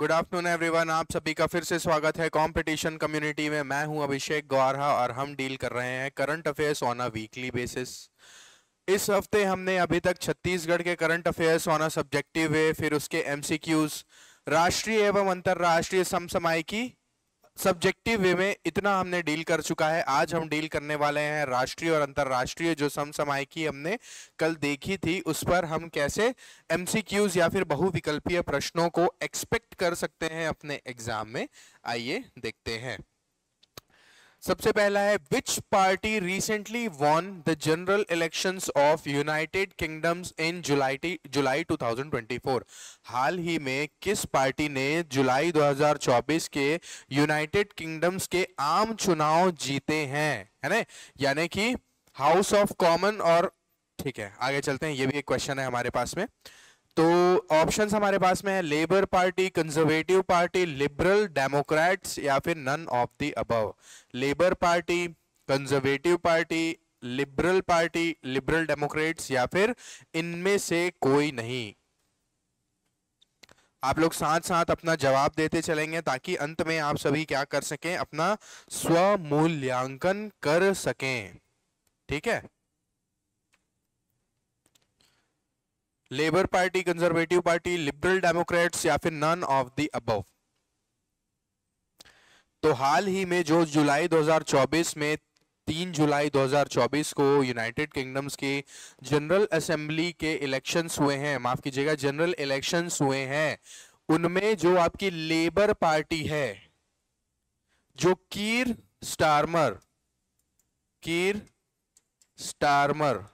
Good afternoon everyone आप सभी का फिर से स्वागत है कंपटीशन कम्युनिटी में। मैं हूँ अभिषेक गौरहा और हम डील कर रहे हैं current affairs on a weekly basis इस हफ़्ते हमने अभी तक छत्तीसगढ़ के current affairs on a subjective way फिर उसके एमसीक्यूज राष्ट्रीय एवं अंतरराष्ट्रीय समसमायिकी सब्जेक्टिव वे में इतना हमने डील कर चुका है। आज हम डील करने वाले हैं राष्ट्रीय और अंतर्राष्ट्रीय जो समसमायिकी हमने कल देखी थी, उस पर हम कैसे एमसीक्यूज या फिर बहुविकल्पीय प्रश्नों को एक्सपेक्ट कर सकते हैं अपने एग्ज़ाम में। आइए देखते हैं। सबसे पहला है which party recently won the general elections of United Kingdoms in July July 2024 हाल ही में किस पार्टी ने जुलाई 2024 के यूनाइटेड किंगडम्स के आम चुनाव जीते हैं? है ना? यानी कि हाउस ऑफ़ कॉमन और, ठीक है, आगे चलते हैं, ये भी एक क्वेश्चन है हमारे पास में। तो ऑप्शंस हमारे पास में है Labour Party Conservative Party Liberal Democrats या फिर none of the above Labour Party Conservative Party Liberal Party Liberal Democrats या फिर इनमें से कोई नहीं। आप लोग साथ साथ अपना जवाब देते चलेंगे ताकि अंत में आप सभी क्या कर सकें, अपना स्वमूल्यांकन कर सकें। ठीक है? Labour Party Conservative Party Liberal Democrats या फिर नन ऑफ़ द अबव तो हाल ही में जो जुलाई 2024 में 3 जुलाई 2024 को यूनाइटेड किंगडम्स के जनरल असेंबली के इलेक्शंस हुए हैं, माफ़ कीजिएगा जनरल इलेक्शंस हुए हैं, उनमें जो आपकी लेबर पार्टी है, जो कीर स्टारमर कीर स्टारमर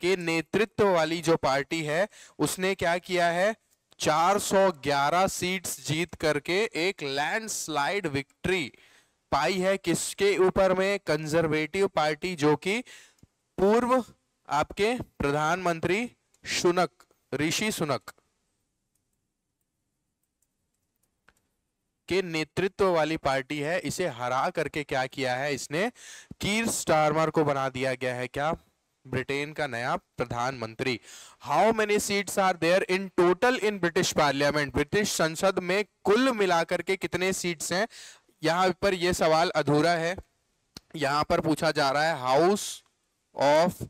के नेतृत्व वाली जो पार्टी है, उसने क्या किया है? 411 सीट्स जीत करके एक लैंडस्लाइड विक्ट्री पाई है किसके ऊपर में? कंजर्वेटिव पार्टी जो कि पूर्व आपके प्रधानमंत्री सुनक, ऋषि सुनक के नेतृत्व वाली पार्टी है। इसे हरा करके क्या किया है? इसने कीर स्टारमर को बना दिया गया है क्या? ब्रिटेन का नया प्रधानमंत्री। How many seats are there in total in British parliament British संसद में कुल मिलाकर के कितने सीट्स हैं? यहाँ पर यह सवाल अधूरा है। यहाँ पर पूछा जा रहा है हाउस ऑफ़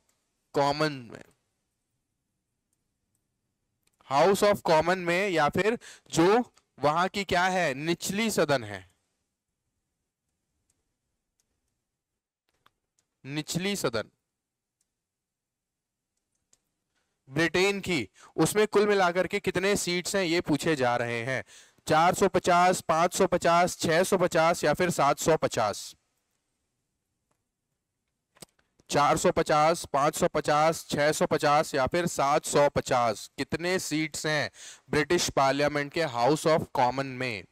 कॉमन में। हाउस ऑफ़ कॉमन में या फिर जो वहाँ की क्या है, निचली सदन है। निचली सदन। ब्रिटेन की। उसमें कुल मिलाकर के कितने सीट्स हैं ये पूछे जा रहे हैं। 450, 550, 650 या फिर 750 450, 550, 650 या फिर 750 कितने सीट्स हैं ब्रिटिश पार्लियामेंट के हाउस ऑफ़ कॉमन में?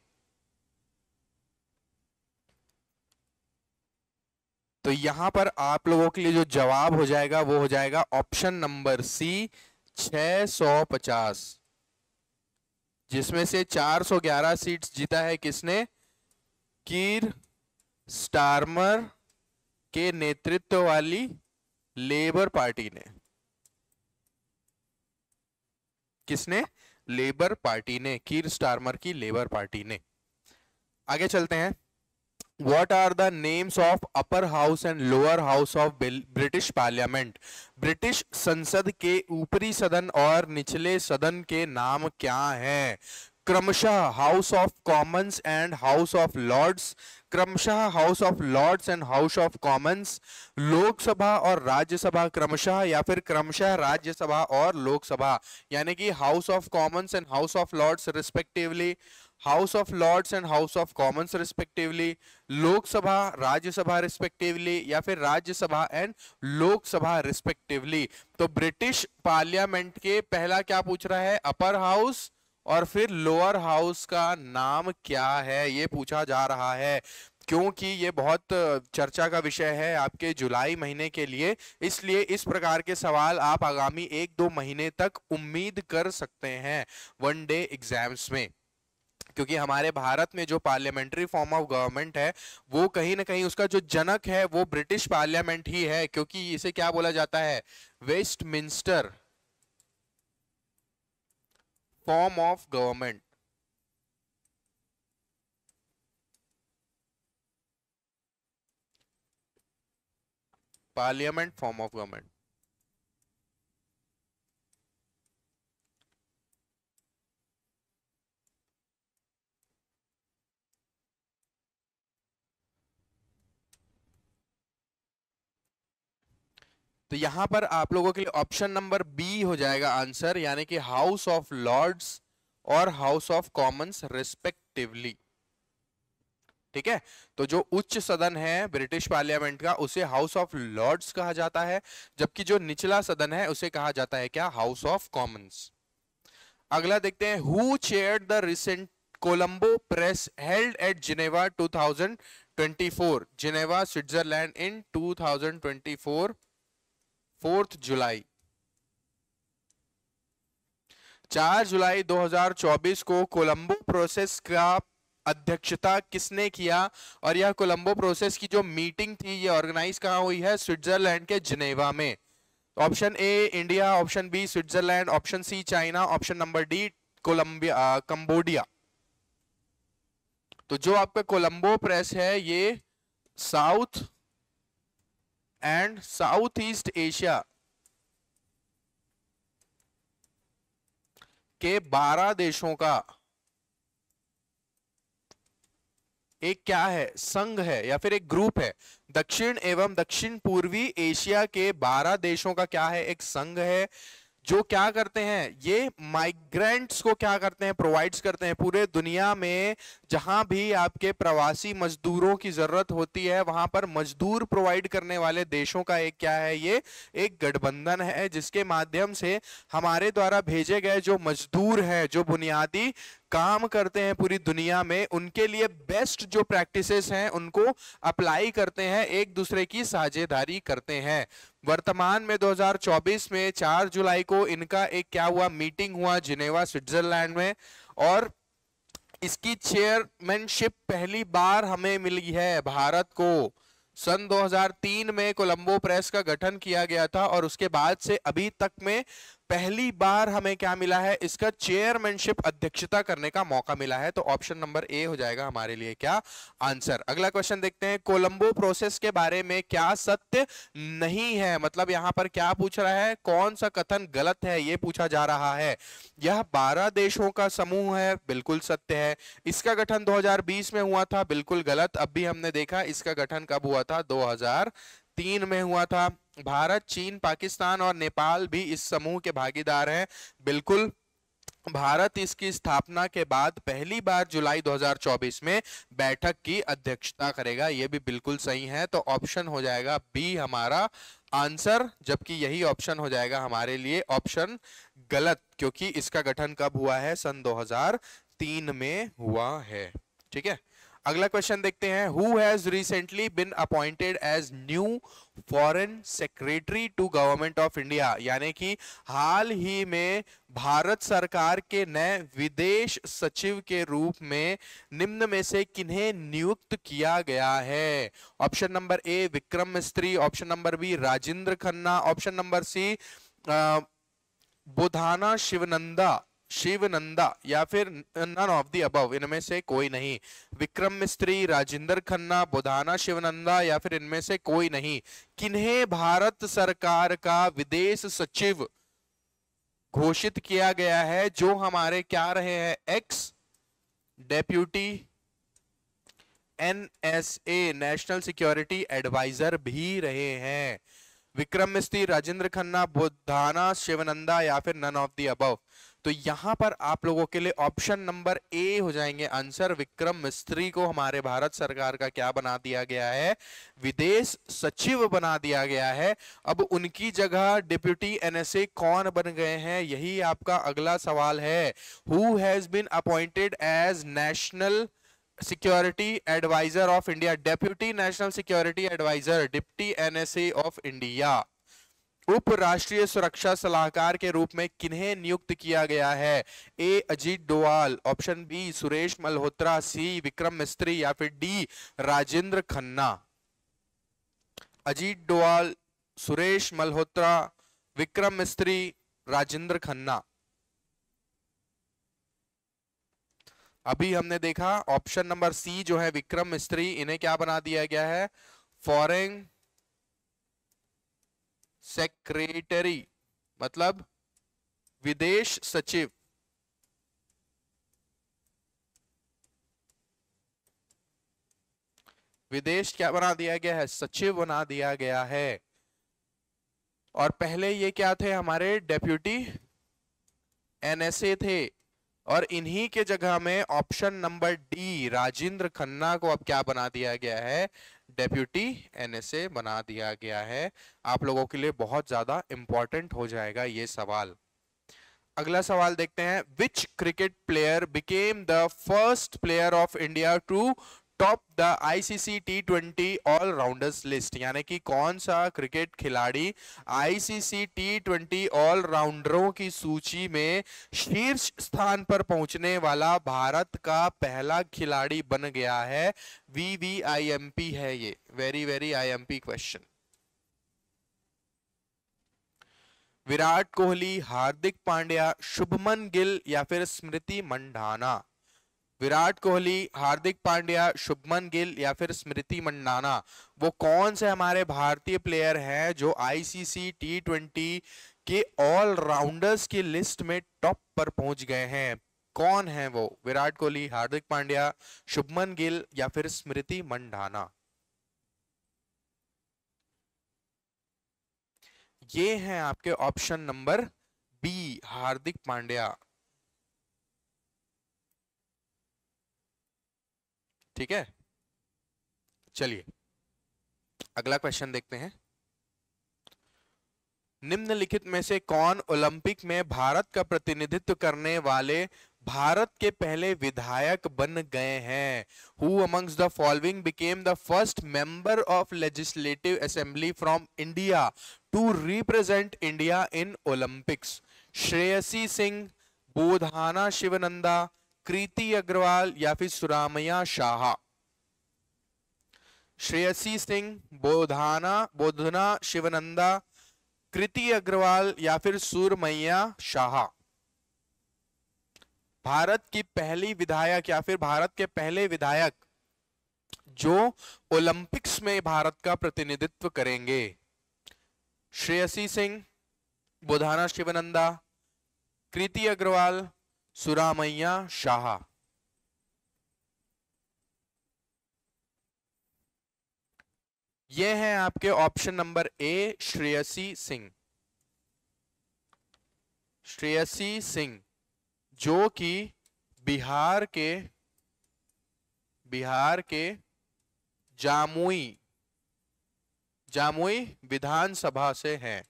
तो यहाँ पर आप लोगों के लिए जो जवाब हो जाएगा वो हो जाएगा ऑप्शन नंबर सी 650 जिसमें से 411 सीट्स जीता है किसने? कीर स्टारमर के नेतृत्व वाली लेबर पार्टी ने। किसने? लेबर पार्टी ने, कीर स्टारमर की लेबर पार्टी ने। आगे चलते हैं। What are the names of upper house and lower house of british parliament? British संसद के ऊपरी सदन और निचले सदन के नाम क्या हैं? क्रमशः House of Commons and House of Lords क्रमशः House of Lords and House of Commons Lok Sabha और राज्यसभा क्रमशः या फिर क्रमशः राज्यसभा और लोकसभा? यानी कि House of Commons and House of Lords respectively House of Lords and House of Commons respectively, Lok Sabha, Rajya Sabha respectively या फिर राज्यसभा एंड लोकसभा रिस्पेक्टिवली। तो ब्रिटिश पार्लियामेंट के पहला क्या पूछ रहा है? अपर हाउस और फिर लोअर हाउस का नाम क्या है? ये पूछा जा रहा है। क्योंकि ये बहुत चर्चा का विषय है आपके जुलाई महीने के लिए, इसलिए इस प्रकार के सवाल आप आगामी एक दो महीने तक उम्मीद कर सकते हैं वन डे एग्ज़ाम्स में। क्योंकि हमारे भारत में जो पार्लियामेंट्री फॉर्म ऑफ़ गवर्नमेंट है, वो कहीं ना कहीं उसका जो जनक है, वो ब्रिटिश पार्लियामेंट ही है, क्योंकि इसे क्या बोला जाता है? Westminster form of government parliament form of government तो यहाँ पर आप लोगों के लिए ऑप्शन नंबर बी हो जाएगा आंसर यानी कि हाउस ऑफ़ लॉर्ड्स और हाउस ऑफ़ कॉमन्स रिस्पेक्टिवली ठीक है? तो जो उच्च सदन है ब्रिटिश पार्लियामेंट का, उसे हाउस ऑफ़ लॉर्ड्स कहा जाता है, जबकि जो निचला सदन है, उसे कहा जाता है क्या? हाउस ऑफ़ कॉमन्स अगला देखते हैं who chair the recent Colombo press held at Geneva 2024 Geneva Switzerland in 2024 fourth July. 4 जुलाई 2024 को कोलंबो प्रोसेस का अध्यक्षता किसने किया? और यह कोलंबो प्रोसेस की जो मीटिंग थी, ये ऑर्गेनाइज कहा हुई है? स्विट्जरलैंड के जिनेवा में। Option A, India. Option B, Switzerland. Option C, China. Option number D, Colombia Cambodia. तो जो आपका कोलंबो प्रेस है, ये साउथ साउथ ईस्ट एशिया के 12 देशों का एक क्या है? संघ है या फिर एक ग्रुप है। दक्षिण एवं दक्षिण पूर्वी एशिया के 12 देशों का क्या है? एक संघ है। जो क्या करते हैं, ये माइग्रेंट्स को क्या करते हैं प्रोवाइड्स करते हैं। पूरे दुनिया में जहाँ भी आपके प्रवासी मजदूरों की ज़रूरत होती है, वहाँ पर मजदूर प्रोवाइड करने वाले देशों का एक क्या है, ये एक गठबंधन है, जिसके माध्यम से हमारे द्वारा भेजे गए जो मजदूर हैं, जो बुनियादी काम करते हैं पूरी दुनिया में, उनके लिए बेस्ट जो प्रैक्टिसेस हैं, उनको अप्लाई करते हैं, एक दूसरे की साझेदारी करते हैं। वर्तमान में 2024 में 4 जुलाई को इनका एक क्या हुआ मीटिंग हुआ जिनेवा, स्विट्जरलैंड में, और इसकी चेयरमैनशिप पहली बार हमें मिली है भारत को। सन 2003 में कोलंबो प्रेस का गठन किया गया था और उसके बाद से अभी तक में पहली बार हमें क्या मिला है? इसका चेयरमैनशिप अध्यक्षता करने का मौका मिला है तो ऑप्शन नंबर ए हो जाएगा हमारे लिए क्या आंसर अगला क्वेश्चन देखते हैं कोलंबो प्रोसेस के बारे में क्या सत्य नहीं है? मतलब यहाँ पर क्या पूछ रहा है? कौन सा कथन गलत है? ये पूछा जा रहा है। यह बारह देशों का समूह है, बिल्कुल सत्य है। इसका गठन 2020 में हुआ था, बिल्कुल गलत। अब भी हमने देखा, इसका गठन कब हुआ था? 2003 में हुआ था। भारत, चीन, पाकिस्तान और नेपाल भी इस समूह के भागीदार हैं। बिल्कुल, भारत इसकी स्थापना के बाद पहली बार जुलाई 2024 में बैठक की अध्यक्षता करेगा। यह भी बिल्कुल सही है तो ऑप्शन हो जाएगा बी हमारा आंसर, जबकि यही ऑप्शन हो जाएगा हमारे लिए ऑप्शन गलत, क्योंकि इसका गठन कब हुआ है? सन 2003 में हुआ है। ठीक है? अगला क्वेश्चन देखते हैं who has recently been appointed as new foreign secretary to government of India यानी कि हाल ही में भारत सरकार के नए विदेश सचिव के रूप में निम्न में से किन्हें नियुक्त किया गया है? Option number A Vikram Misri option number B Rajendra Khanna option number C Budhana Shivananda Shivananda या फिर नन ऑफ़ दी अबव, इनमें से कोई नहीं। विक्रम मिस्त्री, राजेंद्र खन्ना, बुधाना शिवनंदा या फिर इनमें से कोई नहीं। किन्हें भारत सरकार का विदेश सचिव घोषित किया गया है, जो हमारे क्या रहे हैं? Ex deputy NSA national security adviser भी रहे हैं। विक्रम मिस्त्री, राजेंद्र खन्ना, बुधाना शिवनंदा या फिर नन ऑफ़ दी अबव। तो यहाँ पर आप लोगों के लिए ऑप्शन नंबर ए हो जाएँगे आंसर विक्रम मिस्त्री को हमारे भारत सरकार का क्या बना दिया गया है? विदेश सचिव बना दिया गया है। अब उनकी जगह डिप्यूटी एनएसए कौन बन गए हैं? यही आपका अगला सवाल है। Who has been appointed as national security adviser of India deputy national security adviser deputy NSA of India उप राष्ट्रीय सुरक्षा सलाहकार के रूप में किन्हें नियुक्त किया गया है? A, Ajit Doval, option B, Suresh Malhotra, C, Vikram Misri या फिर डी, राजेंद्र खन्ना? अजीत डोवाल, सुरेश मल्होत्रा, विक्रम मिस्त्री, राजेंद्र खन्ना? अभी हमने देखा, ऑप्शन नंबर सी जो है, विक्रम मिस्त्री, इन्हें क्या बना दिया गया है? फॉरेन सेक्रेटरी मतलब विदेश सचिव। विदेश क्या बना दिया गया है? सचिव बना दिया गया है। और पहले ये क्या थे? हमारे डेप्यूटी एनएसए थे। और इन्हीं के जगह में option number D Rajendra Khanna को अब क्या बना दिया गया है? डेप्यूटी एनएसए बना दिया गया है। आप लोगों के लिए बहुत ज़्यादा इंपॉर्टेंट हो जाएगा ये सवाल। अगला सवाल देखते हैं which cricket player became the first player of India to top the ICC T twenty all rounders list यानी कि कौन सा क्रिकेट खिलाड़ी आईसीसी टी ट्वेंटी ऑल राउंडरों की सूची में शीर्ष स्थान पर पहुँचने वाला भारत का पहला खिलाड़ी बन गया है? V V I M P है ये। Very very I M P question Virat Kohli, Hardik Pandya, Shubman Gill या फिर स्मृति मंडाना विराट कोहली, हार्दिक पांड्या, शुभमन गिल या फिर स्मृति मंडाना, वो कौन से हमारे भारतीय प्लेयर हैं जो आईसीसी टी ट्वेंटी के ऑलराउंडर्स की लिस्ट में टॉप पर पहुँच गए हैं? कौन है वो? विराट कोहली, हार्दिक पांड्या, शुभमन गिल या फिर स्मृति मंडाना? ये हैं आपके option number B Hardik Pandya. ठीक है? चलिए, अगला क्वेश्चन देखते हैं। निम्नलिखित में से कौन ओलंपिक में भारत का प्रतिनिधित्व करने वाले भारत के पहले विधायक बन गए हैं? Who amongst the following became the first member of legislative assembly from India to represent India in Olympics Shreyasi Singh Bodhana Shivananda Kriti Agarwal या फिर सुरामैया शाह। श्रेयसी सिंह, बोधाना, बोधना, शिवनंदा, कृति अग्रवाल या फिर सुरमैया शाह। भारत की पहली विधायक या फिर भारत के पहले विधायक जो ओलंपिक्स में भारत का प्रतिनिधित्व करेंगे। श्रेयसी सिंह, बुधाना, शिवनंदा, कृति अग्रवाल सुरामैया शाह। ये हैं आपके option number A Shreyasi Singh. Shreyasi Singh, जो कि बिहार के बिहार के जामुई जामुई विधानसभा से हैं।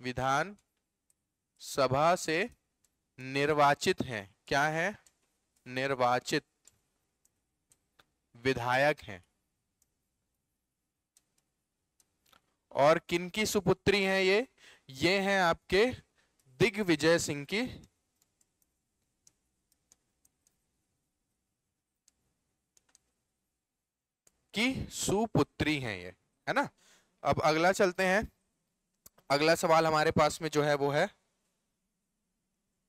विधान सभा से निर्वाचित हैं। क्या है? निर्वाचित विधायक हैं। और किनकी सुपुत्री हैं ये? ये हैं आपके दिग्विजय सिंह की। की सुपुत्री हैं ये, है ना? अब अगला चलते हैं। अगला सवाल हमारे पास में जो है वो है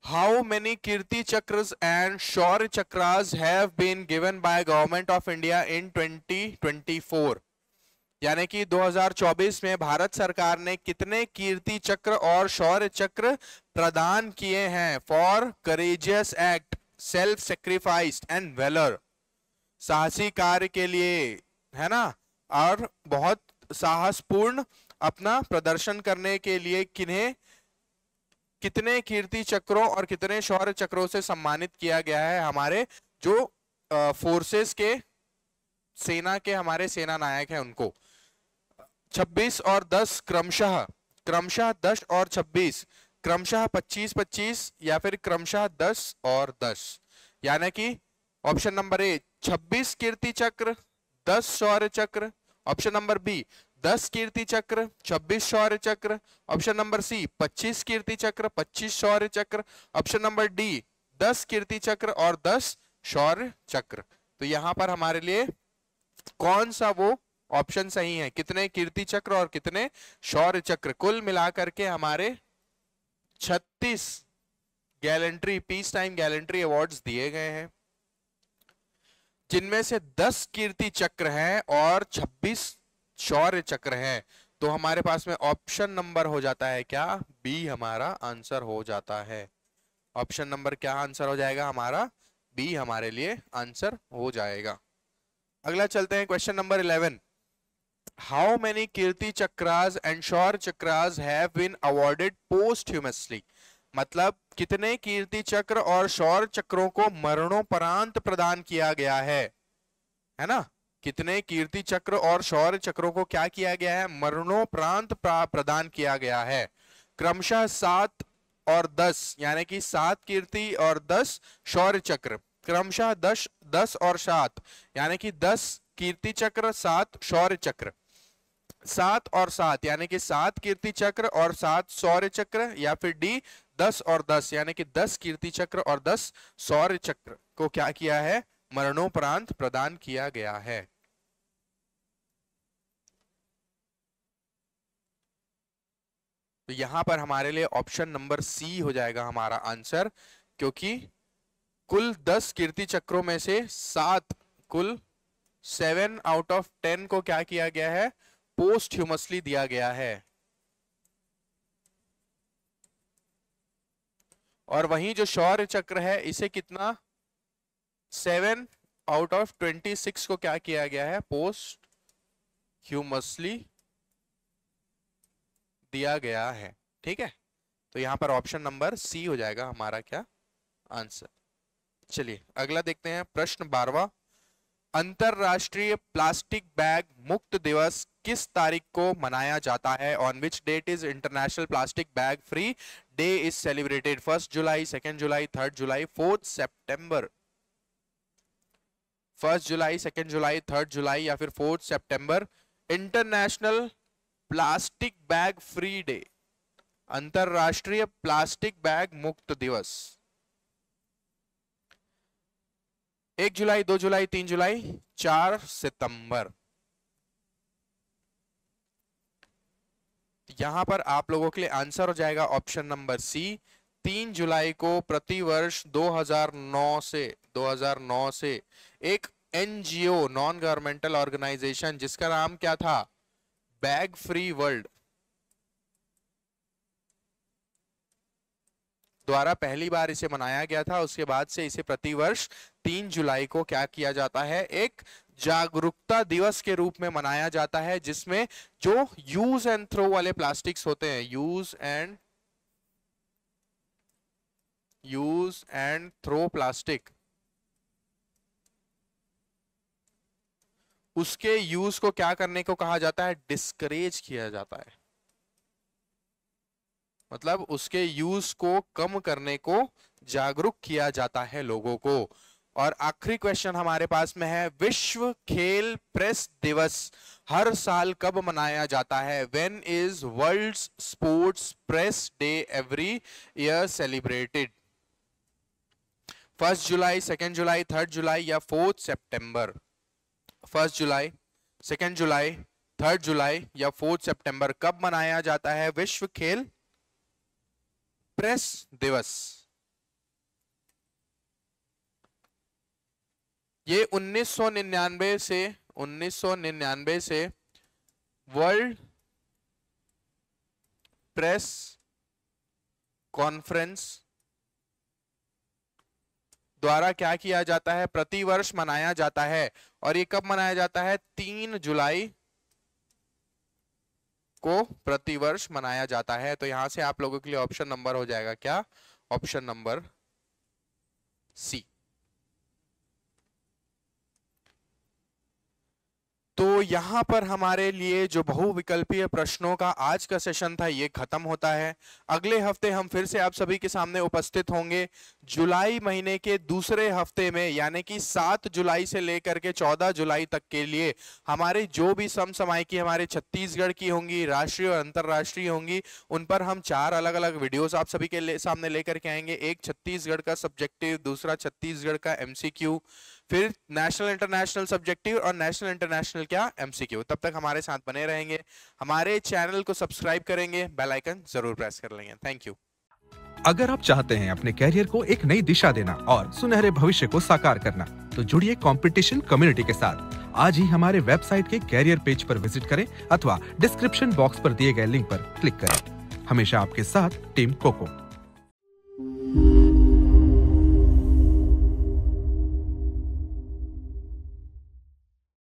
how many kirti chakras and shaurya chakras have been given by government of india in 2024 यानी कि 2024 में भारत सरकार ने कितने कीर्ति चक्र और शौर्य चक्र प्रदान किए हैं for courageous act self sacrifice and valour साहसी कार्य के लिए, है ना? और बहुत साहसपूर्ण अपना प्रदर्शन करने के लिए किन्हें कितने कीर्ति चक्रों और कितने शौर्य चक्रों से सम्मानित किया गया है हमारे, जो फोर्सेस के, सेना के, हमारे सेना नायक हैं उनको। 26 और 10 क्रमशः क्रमशः 10 और 26 क्रमशः 25 25 या फिर क्रमशः 10 और 10 यानी कि ऑप्शन नंबर ए 26 कीर्ति चक्र 10 शौर्य चक्र ऑप्शन नंबर बी दस कीर्ति चक्र, छब्बीस शौर्य चक्र ऑप्शन नंबर सी पच्चीस कीर्ति चक्र, पच्चीस शौर्य चक्र ऑप्शन नंबर डी दस कीर्ति चक्र और दस शौर्य चक्र। तो यहाँ पर हमारे लिए कौन सा वो ऑप्शन सही है? कितने कीर्ति चक्र और कितने शौर्य चक्र? कुल मिलाकर के हमारे छत्तीस gallantry peace time gallantry awards दिए गए हैं। जिनमें से 10 कीर्ति चक्र हैं और 26 शौर्य चक्र है तो हमारे पास में ऑप्शन नंबर हो जाता है क्या? बी हमारा आंसर हो जाता है। ऑप्शन नंबर क्या आंसर हो जाएगा? हमारा बी हमारे लिए आंसर हो जाएगा। अगला चलते हैं question number eleven how many Kirti Chakras and Shaurya Chakras have been awarded posthumously मतलब कितने कीर्ति चक्र और शौर्य चक्रों को मरणोपरांत प्रदान किया गया है? है ना? कितने कीर्ति चक्र और शौर्य चक्रों को क्या किया गया है? मरणोपरांत प्रदान किया गया है। क्रमशः सात और दस, यानी कि सात कीर्ति और दस शौर्य चक्र। क्रमशः दस दस और सात, यानी कि दस कीर्ति चक्र, सात शौर्य चक्र। सात और सात, यानी कि सात कीर्ति चक्र और सात शौर्य चक्र, या फिर डी, दस और दस, यानी कि दस कीर्ति चक्र और दस शौर्य चक्र को क्या किया है? मरणोपरांत प्रदान किया गया है। तो यहाँ पर हमारे लिए ऑप्शन नंबर सी हो जाएगा हमारा आंसर क्योंकि कुल दस कीर्ति चक्रों में से सात, कुल सेवन आउट ऑफ़ टेन को क्या किया गया है? पोस्ट ह्यूमसली दिया गया है। और वहीं जो शौर्य चक्र है, इसे कितना? Seven out of twenty six को क्या किया गया है? पोस्ट ह्यूमसली दिया गया है, ठीक है? तो यहाँ पर ऑप्शन नंबर सी हो जाएगा हमारा क्या आंसर चलिए, अगला देखते हैं प्रश्न बारवा अंतरराष्ट्रीय प्लास्टिक बैग मुक्त दिवस किस तारीख को मनाया जाता है? On which date is international plastic bag free day is celebrated first July second July third July fourth September first July second July third July या फिर fourth September international plastic bag free day अंतरराष्ट्रीय plastic bag मुक्त दिवस। एक जुलाई, दो जुलाई, तीन जुलाई, चार सितंबर। यहाँ पर आप लोगों के लिए आंसर हो जाएगा ऑप्शन नंबर सी, तीन जुलाई को प्रतिवर्ष 2009 से 2009 से एक एनजीओ नॉन गवर्नमेंटल ऑर्गेनाइजेशन जिसका नाम क्या था? बैग फ्री वर्ल्ड द्वारा पहली बार इसे मनाया गया था। उसके बाद से इसे प्रतिवर्ष तीन जुलाई को क्या किया जाता है? एक जागरूकता दिवस के रूप में मनाया जाता है, जिसमें जो यूज़ एंड थ्रो वाले प्लास्टिक्स होते हैं, use and use and throw plastic उसके यूज़ को क्या करने को कहा जाता है? डिस्करेज किया जाता है। मतलब उसके यूज़ को कम करने को जागरूक किया जाता है लोगों को। और आखिरी क्वेश्चन हमारे पास में है, विश्व खेल प्रेस दिवस हर साल कब मनाया जाता है? When is world sports press day every year celebrated first July second July third July या fourth September first July, second July, third July या फोर्थ सितंबर कब मनाया जाता है? विश्व खेल प्रेस दिवस। ये 1999 से 1999 से वर्ल्ड प्रेस कॉन्फ्रेंस द्वारा क्या किया जाता है? प्रतिवर्ष मनाया जाता है। और ये कब मनाया जाता है? तीन जुलाई को प्रतिवर्ष मनाया जाता है। तो यहाँ से आप लोगों के लिए ऑप्शन नंबर हो जाएगा क्या? ऑप्शन नंबर सी तो यहाँ पर हमारे लिए जो बहुविकल्पीय प्रश्नों का आज का सेशन था ये खत्म होता है। अगले हफ़्ते हम फिर से आप सभी के सामने उपस्थित होंगे। जुलाई महीने के दूसरे हफ़्ते में यानी कि 7 जुलाई से लेकर के 14 जुलाई तक के लिए हमारे जो भी समसमाय की हमारे छत्तीसगढ़ की होंगी राष्ट्रीय और अंतर्राष्ट्रीय होंगी उन पर हम चार अलग अलग वीडियोस आप सभी के ले, सामने लेकर के आएँगे। एक छत्तीसगढ़ का सब्जेक्टिव दूसरा छत्तीसगढ़ का एमसीक्यू फिर नेशनल इंटरनेशनल सब्जेक्टिव और नेशनल इंटरनेशनल क्या? एमसीक्यू तब तक हमारे साथ बने रहेंगे। हमारे चैनल को सब्सक्राइब करेंगे। बेल आइकन ज़रूर प्रेस कर लेंगे। थैंक यू अगर आप चाहते हैं अपने कैरियर को एक नई दिशा देना और सुनहरे भविष्य को साकार करना तो जुड़िए कंपटीशन कम्युनिटी के साथ। आज ही हमारे वेबसाइट के कैरियर पेज पर विज़िट करें अथवा डिस्क्रिप्शन बॉक्स पर दिए गए लिंक पर क्लिक करें। हमेशा आपके साथ टीम कोको